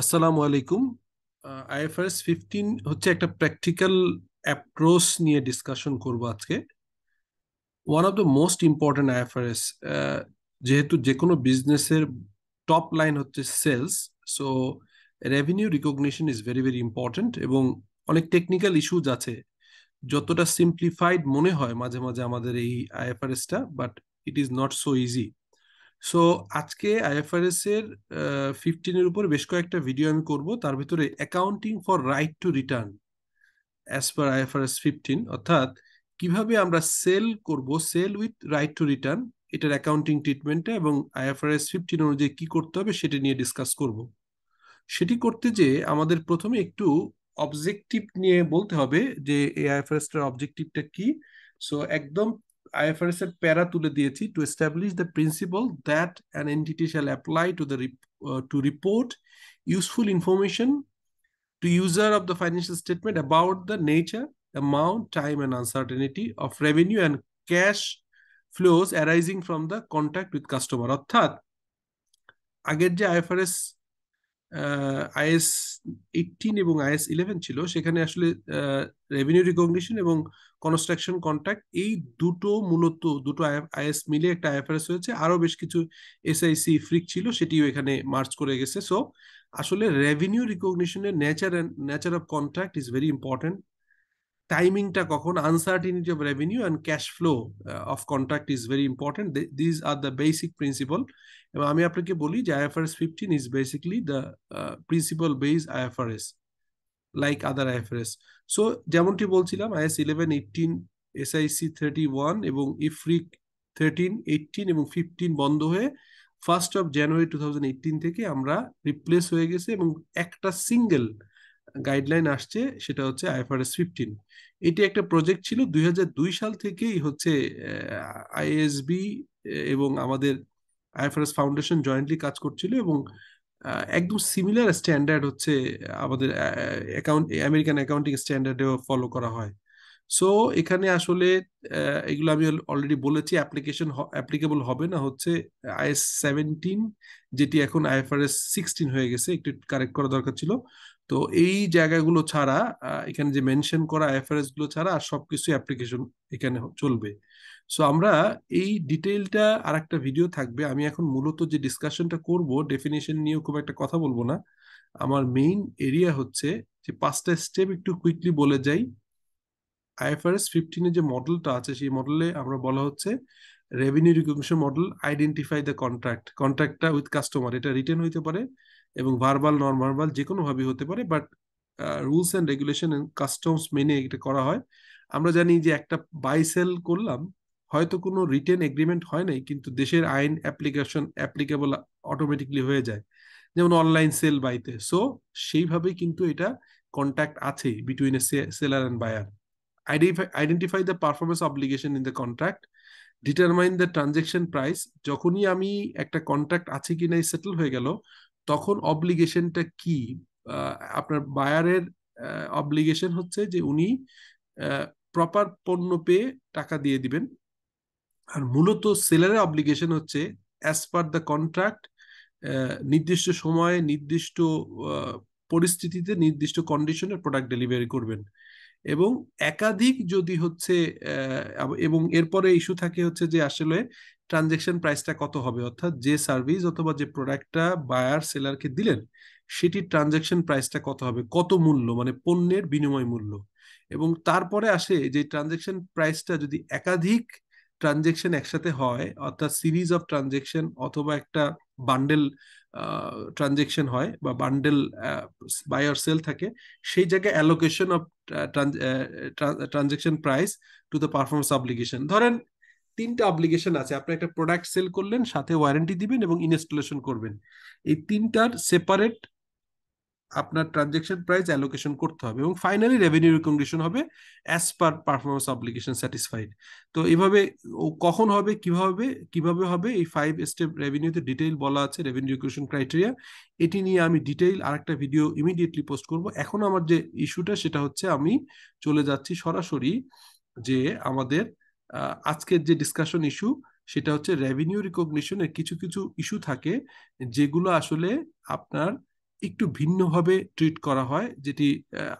আসসালামু আলাইকুম। IFRS fifteen হচ্ছে একটা প্র্যাকটিক্যাল অ্যাপ্রোচ নিয়ে ডিসকাশন করব আজকে। One of the most important IFRS যেহেতু যে কোনো বিজনেসের টপ লাইন হচ্ছে sales so revenue recognition is very very important এবং অনেক টেকনিক্যাল ইস্যুজ আছে। যতটা সিম্পলিফাইড মনে হয় মাঝে মাঝে আমাদের এই আইএফআরএসটা but it is not so easy so আজকে আইএফআরএস এর ফিফটিনের উপর বেশ কয়েকটা ভিডিও আমি করব। তার ভিতরে accounting for right to return as per IFRS fifteen অর্থাৎ কীভাবে আমরা সেল করব sale with right to return এটার অ্যাকাউন্টিং ট্রিটমেন্টে এবং আইএফআরএস ফিফটিন অনুযায়ী কি করতে হবে সেটা নিয়ে ডিসকাস করব। সেটি করতে যে আমাদের প্রথমে একটু অবজেক্টিভ নিয়ে বলতে হবে যে এই আইএফআরএসটার অবজেক্টিভটা কি। সো একদম IFRS এর প্যারা তুলে দিয়েছি to establish the principle that an entity shall apply to the uh, to report useful information to user of the financial statement about the nature, amount, time, and uncertainty of revenue and cash flows arising from the contact with customer. অর্থাৎ আগের যে IFRS is eighteen এবং IS eleven ছিল, সেখানে আসলে revenue recognition এবং construction contract এই দুটো মূলত, দুটো আইএস মিলে একটা আইএফআরএস হয়েছে। আরও বেশ কিছু এসআইসি ফ্রিক ছিল, সেটিও এখানে মার্চ করে গেছে। সো আসলে revenue রিকগনিশনের nature and nature of contract is very important টাইমিংটা কখন uncertainty of revenue and cash flow of contract is very important these are the basic principle এবং আমি আপনাকে বলি যে IFRS fifteen is basically the principle base IFRS like other IFRS so যেমনটি বলছিলাম IS eleven eighteen SIC thirty one এবং IFRIC thirteen eighteen এবং fifteen বন্ধ হয়ে first of January two thousand eighteen থেকে আমরা রিপ্লেস হয়ে গেছে এবং একটা সিঙ্গেল গাইডলাইন আসছে, সেটা হচ্ছে আইএফআরএস ফিফটিন এটি একটা প্রজেক্ট ছিল দুই হাজার দুই সাল থেকেই হচ্ছে আইএসবি এবং আমাদের আইএফআরএস ফাউন্ডেশন জয়েন্টলি কাজ করছিল এবং একদম সিমিলার স্ট্যান্ডার্ড হচ্ছে আমাদের অ্যাকাউন্ট আমেরিকান অ্যাকাউন্টিং স্ট্যান্ডার্ডেও ফলো করা হয়। সো এখানে আসলে এগুলো আমি অলরেডি বলেছি অ্যাপ্লিকেশন অ্যাপ্লিকেবল হবে না, হচ্ছে আইএস সেভেন্টিন যেটি এখন আইএফআরএস সিক্সটিন হয়ে গেছে, একটু কারেক্ট করা দরকার ছিল। তো এই জায়গাগুলো ছাড়া এখানে যে মেনশন করা আইএফআরএসগুলো ছাড়া আর সবকিছু অ্যাপ্লিকেশন এখানে চলবে। সো আমরা এই ডিটেইলটা আর একটা ভিডিও থাকবে। আমি এখন মূলত যে ডিসকাশনটা করব ডেফিনেশন নিয়ে খুব একটা কথা বলব না। আমার মেইন এরিয়া হচ্ছে যে পাঁচটা স্টেপ একটু কুইকলি বলে যাই। আইএফআরএস ফিফটিনের যে মডেলটা আছে, সেই মডেলে আমরা বলা হচ্ছে revenue recognition model identify the contract কন্ট্রাক্টটা with customer এটা রিটার্ন হইতে পারে। এবং ভার্বাল নন ভার্বাল যে কোনোভাবে হতে পারে but rules and regulation customs মেনে এটা করা হয়। আমরা জানি যে একটা বাই সেল করলাম, হয়তো কোনো রিটেন এগ্রিমেন্ট হয় নাই, কিন্তু দেশের আইন অ্যাপ্লিকেশন অ্যাপ্লিকেবল অটোমেটিকলি হয়ে যায়। যেমন অনলাইন সেল বাইতে সো সেইভাবেই কিন্তু এটা কন্ট্যাক্ট আছে between a seller and buyer identify the performance obligation in the contract determine the transaction price যখনই আমি একটা কন্ট্রাক্ট আছে কি নাই সেটেল হয়ে গেল তখন অব্লিগেশনটা কি? আপনার বায়ারের অব্লিগেশন হচ্ছে যে উনি প্রপার পণ্য পেয়ে টাকা দিয়ে দিবেন। আর মূলত সেলারের অব্লিগেশন হচ্ছে অ্যাজ পার দ্য কন্ট্রাক্ট নির্দিষ্ট সময়ে নির্দিষ্ট পরিস্থিতিতে নির্দিষ্ট কন্ডিশনে প্রোডাক্ট ডেলিভারি করবেন। এবং একাধিক যদি হচ্ছে এবং এরপরে ইস্যু থাকে হচ্ছে যে আসলে ট্রানজেকশন প্রাইসটা কত হবে? অর্থাৎ যে সার্ভিস অথবা যে প্রোডাক্টটা বায়ার সেলারকে দিলেন, সেটির ট্রানজেকশন প্রাইসটা কত হবে? কত মূল্য? মানে পণ্যের বিনিময় মূল্য। এবং তারপরে আসে যে ট্রানজেকশন প্রাইসটা যদি একাধিক ট্রানজেকশন একসাথে হয়, অর্থাৎ সিরিজ অফ ট্রানজেকশন অথবা একটা বান্ডেল ট্রানজেকশন হয় বা বান্ডেল বায়ার সেল থাকে, সেই জায়গায় allocation of transaction price to the performance obligation ধরেন তিনটা অব্লিগেশন আছে। আপনি একটা প্রোডাক্ট সেল করলেন, সাথে ওয়ারেন্টি দিবেন এবং ইনস্টলেশন করবেন। এই তিনটার সেপারেট আপনার ট্রানজেকশন প্রাইস অ্যালোকেশন করতে হবে এবং ফাইনালি রেভিনিউ রিকগনিশন হবে as per performance obligation satisfied তো এইভাবে কখন হবে, কীভাবে কীভাবে হবে, এই ফাইভ স্টেপ রেভিনিউতে ডিটেইল বলা আছে রেভিনিউ রিকগনিশন ক্রাইটেরিয়া এটি নিয়ে আমি ডিটেইল আরেকটা ভিডিও ইমিডিয়েটলি পোস্ট করব। এখন আমার যে ইস্যুটা সেটা হচ্ছে আমি চলে যাচ্ছি সরাসরি যে আমাদের আজকের যে ডিসকাশন ইস্যু সেটা হচ্ছে রেভিনিউ রিকগনিশনের কিছু কিছু ইস্যু থাকে যেগুলো আসলে আপনার একটু ভিন্নভাবে ট্রিট করা হয়, যেটি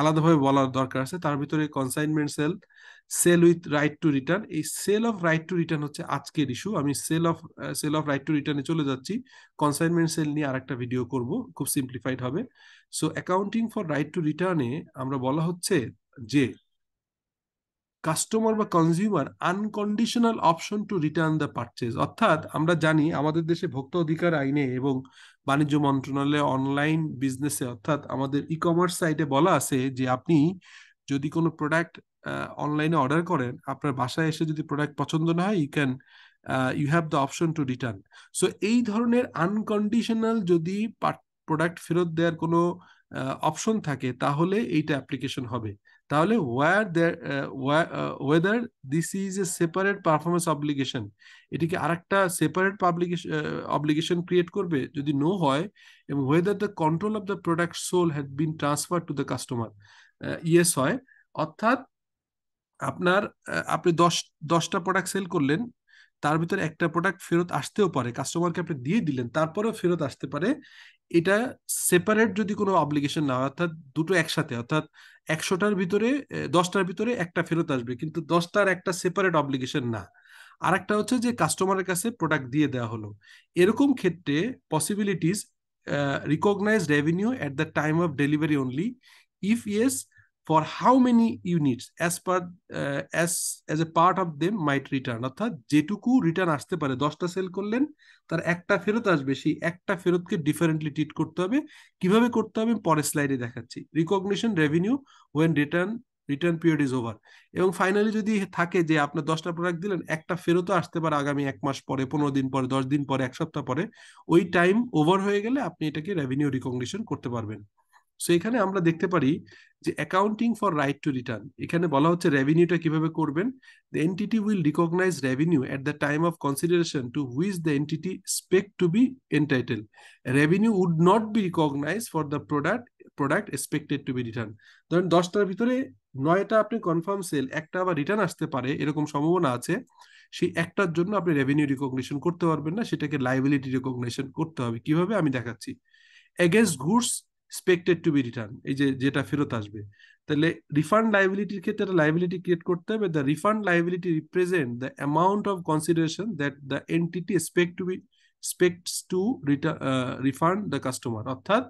আলাদাভাবে বলার দরকার আছে। তার ভিতরে consignment sale sale with right to return এই sale of right to return হচ্ছে আজকের ইস্যু আমি sale of sale of right to রিটার্নে চলে যাচ্ছি। কনসাইনমেন্ট সেল নিয়ে আরেকটা ভিডিও করব, খুব সিম্পলিফাইড হবে। So accounting for right to রিটার্নে আমরা বলা হচ্ছে যে কাস্টমার বা consumer unconditional option to return the purchase অর্থাৎ আমরা জানি আমাদের দেশে ভোক্তা অধিকার আইনে এবং বাণিজ্য মন্ত্রণালয়ে অনলাইন বিজনেসে অর্থাৎ আমাদের ই কমার্স সাইটে বলা আছে যে আপনি যদি কোনো প্রোডাক্ট অনলাইনে অর্ডার করেন, আপনার বাসায় এসে যদি প্রোডাক্ট পছন্দ না হয় you can you have the option to return so এই ধরনের আনকন্ডিশনাল যদি প্রোডাক্ট ফেরত দেওয়ার কোনো অপশন থাকে, তাহলে এইটা অ্যাপ্লিকেশন হবে। তাহলে or whether this is a separate performance obligation এটিকে আরেকটা সেপারেট পাবলিকেশন অব্লিগেশন ক্রিয়েট করবে যদি নো হয়, এবং whether the control of the product sold had been transfer to the customer yes হয়, অর্থাৎ আপনার আপনি দশ, দশটা প্রোডাক্ট সেল করলেন, তার ভিতরে একটা প্রোডাক্ট ফেরত আসতেও পারে কাস্টমারকে আপনি দিয়ে দিলেন, তারপরেও ফেরত আসতে পারে, এটা সেপারেট যদি কোনো অব্লিগেশন না হয়, অর্থাৎ দুটো একসাথে, অর্থাৎ একশোটার ভিতরে দশটার ভিতরে একটা ফেরত আসবে। কিন্তু দশটার একটা সেপারেট অব্লিগেশন না। আর একটা হচ্ছে যে কাস্টমারের কাছে প্রোডাক্ট দিয়ে দেওয়া হলো। এরকম ক্ষেত্রে possibilities recognise revenue at the time of delivery only if yes for how many units as per uh, as as a part of them might return. অর্থাৎ যেটুকু রিটার্ন আসতে পারে দশটা সেল করলেন তার একটা ফেরত আসবে সেই একটা ফেরতকে ডিফারেন্টলি ট্রিট করতে হবে। কীভাবে করতে হবে? পরে স্লাইডে দেখাচ্ছি। Recognition revenue when return return period is over এবং ফাইনালি যদি থাকে যে আপনার দশটা প্রোডাক্ট দিলেন একটা ফেরতও আসতে পারে আগামী এক মাস পরে পনেরো দিন পরে দশ দিন পরে এক সপ্তাহ পরে। ওই টাইম ওভার হয়ে গেলে আপনি এটাকে রেভিনিউ রিকগনিশন করতে পারবেন। সো এখানে আমরা দেখতে পারি যে accounting for right to return এখানে বলা হচ্ছে রেভিনিউটা কীভাবে করবেন? The entity will recognise revenue at the time of consideration to which the entity expect to be entitle revenue would not be recognise for the product product expected to be return ধরেন দশটার ভিতরে নয়টা আপনি confirm sell একটা আবার return আসতে পারে, এরকম সম্ভাবনা আছে, সেই একটার জন্য আপনি রেভিনিউ রিকগনিশন করতে পারবেন না, সেটাকে লাইবিলিটি রিকগনিশন করতে হবে। কীভাবে? আমি দেখাচ্ছি। Against goods expected to be return এই যে যেটা ফেরত আসবে। তাহলে রিফান্ড লাইবিলিটির ক্ষেত্রে একটা লাইবিলিটি ক্রিয়েট করতে হবে। The refund liability represent the amount of consideration that the entity expect to be expects to refund the customer অর্থাৎ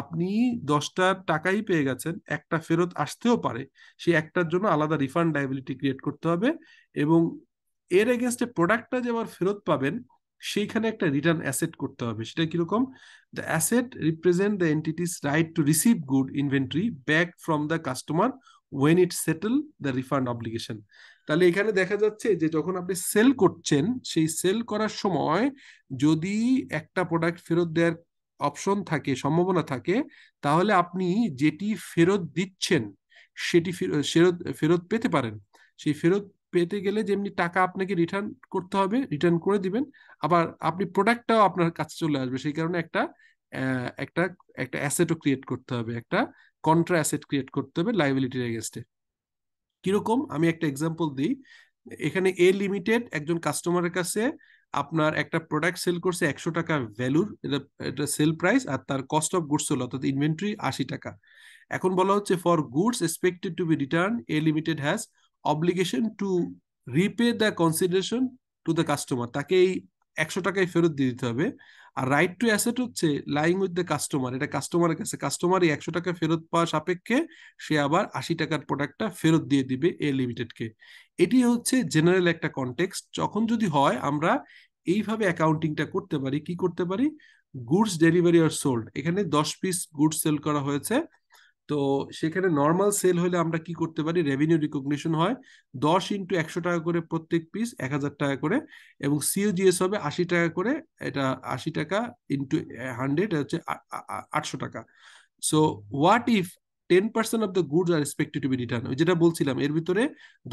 আপনি দশটা টাকাই পেয়ে গেছেন, একটা ফেরত আসতেও পারে। সেই একটার জন্য আলাদা রিফান্ড লাইবিলিটি ক্রিয়েট করতে হবে এবং এর এগেনস্টে প্রোডাক্টটা যে আবার ফেরত পাবেন সেইখানে একটা রিটার্ন অ্যাসেট করতে হবে। সেটা কীরকম? The asset represent the entity's right to receive good inventory back from the customer when it settle the refund obligation তাহলে এখানে দেখা যাচ্ছে যে যখন আপনি সেল করছেন, সেই সেল করার সময় যদি একটা প্রোডাক্ট ফেরত দেওয়ার অপশন থাকে, সম্ভাবনা থাকে, তাহলে আপনি যেটি ফেরত দিচ্ছেন, সেটি ফেরত ফেরত পেতে পারেন। সেই ফেরত পেতে গেলে যেমনি টাকা আপনাকে রিটার্ন করতে হবে রিটার্ন করে দিবেন। আবার আপনি প্রোডাক্টটাও আপনার কাছে চলে আসবে। সেই কারণে একটা একটা একটা অ্যাসেটও ক্রিয়েট করতে হবে। একটা কন্ট্রা অ্যাসেট ক্রিয়েট করতে হবে লাইবিলিটির এগেনস্টে কীরকম? আমি একটা এক্সাম্পল দিই। এখানে এ লিমিটেড একজন কাস্টমারের কাছে আপনার একটা প্রোডাক্ট সেল করছে একশো টাকা ভ্যালুর এটা এটা সেল প্রাইস আর তার কস্ট অফ গুডস হলো অর্থাৎ ইনভেন্টরি আশি টাকা। এখন বলা হচ্ছে for goods expected to be return A limited has obligation to repay the consideration to the customer তাকে এই একশো টাকায় ফেরত দিয়ে দিতে হবে। আর রাইট টু অ্যাসেট হচ্ছে লাইং উইথ দ্য কাস্টমার এটা কাস্টমারের কাছে। কাস্টমার এই একশো টাকা ফেরত পাওয়া সাপেক্ষে সে আবার আশি টাকার প্রোডাক্টটা ফেরত দিয়ে দিবে এ লিমিটেডকে এটি হচ্ছে জেনারেল একটা কনটেক্সট যখন যদি হয়, আমরা এইভাবে অ্যাকাউন্টিংটা করতে পারি, কি করতে পারি? গুডস ডেলিভারি আর সোল্ড এখানে দশ পিস গুডস সেল করা হয়েছে। তো সেখানে নর্মাল সেল হলে আমরা কি করতে পারি? রেভিনিউ রিকগনিশন হয় দশ ইন্টু একশো টাকা করে প্রত্যেক পিস এক হাজার টাকা করে এবং সিওজিএস হবে আশি টাকা করে, এটা আশি টাকা ইন্টু হান্ড্রেড হচ্ছে আটশো টাকা। So what if ten percent of the goods are expected to be return যেটা বলছিলাম, এর ভিতরে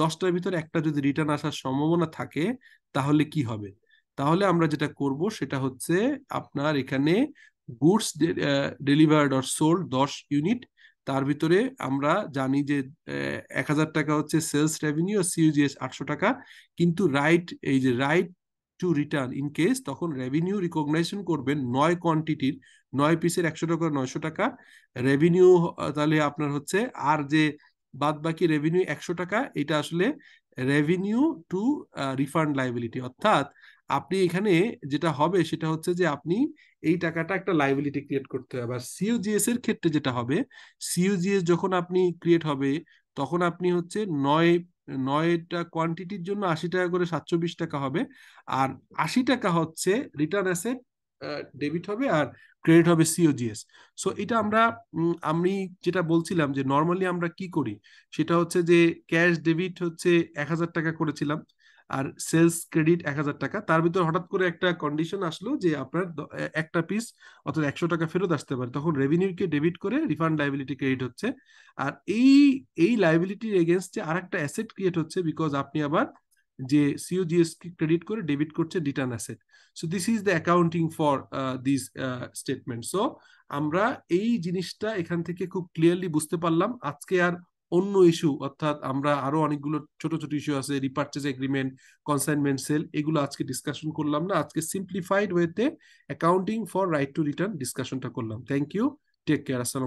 দশটার ভিতরে একটা যদি রিটার্ন আসার সম্ভাবনা থাকে, তাহলে কি হবে? তাহলে আমরা যেটা করব, সেটা হচ্ছে আপনার এখানে গুডস ডেলিভার্ড অর সোল্ড দশ ইউনিট তার ভিতরে আমরা জানি যে এক হাজার টাকা হচ্ছে সেলস রেভিনিউ সিইউজিএস আটশো টাকা। কিন্তু রাইট এই যে right to return in case তখন রেভিনিউ রিকগনাইজেশন করবেন নয় কোয়ান্টিটির নয় পিসের একশো টাকা, নয়শো টাকা। রেভিনিউ তাহলে আপনার হচ্ছে আর যে বাদ বাকি রেভিনিউ একশো টাকা, এটা আসলে রেভিনিউ টু রিফান্ড লাইবিলিটি অর্থাৎ আপনি এখানে যেটা হবে সেটা হচ্ছে যে আপনি এই টাকাটা একটা লাইবিলিটি ক্রিয়েট করতে হবে। আর সিওজিএস এর ক্ষেত্রে যেটা হবে সিওজিএস যখন আপনি ক্রিয়েট হবে, তখন আপনি হচ্ছে নয়, নয়টা কোয়ান্টিটির জন্য আশি টাকা করে সাতশো বিশ টাকা হবে। আর আশি টাকা হচ্ছে রিটার্ন অ্যাসেট ডেবিট হবে আর ক্রেডিট হবে সিওজিএস সো এটা আমরা আমি যেটা বলছিলাম যে নর্মালি আমরা কি করি, সেটা হচ্ছে যে ক্যাশ ডেবিট হচ্ছে এক হাজার টাকা করেছিলাম। আর সেলস ক্রেডিট এক হাজার টাকা, তার ভিতর হঠাৎ করে একটা কন্ডিশন আসলো যে আপনার একটা পিস অর্থাৎ একশো টাকা ফেরত আসতে পারে। তখন রেভিনিউকে ডেবিট করে রিফান্ড লাইবিলিটি ক্রেডিট হচ্ছে। আর এই এই লাইবিলিটির এগেনস্টে আর একটা অ্যাসেট ক্রিয়েট হচ্ছে বিকজ আপনি আবার যে কে ক্রেডিট করে ডেবিট করছে return asset so this is the accounting for this statement so আমরা এই জিনিসটা এখান থেকে খুব ক্লিয়ারলি বুঝতে পারলাম। আজকে আর অন্য ইস্যু অর্থাৎ আমরা আরও অনেকগুলো ছোট ছোট ইস্যু আছে রিপার্চেজ এগ্রিমেন্ট কনসাইনমেন্ট সেল এগুলো আজকে ডিসকাশন করলাম না। আজকে সিম্পলিফাইড ওয়েতে accounting for right to return ডিসকাশনটা করলাম। থ্যাংক ইউ টেক কেয়ার আসসালাম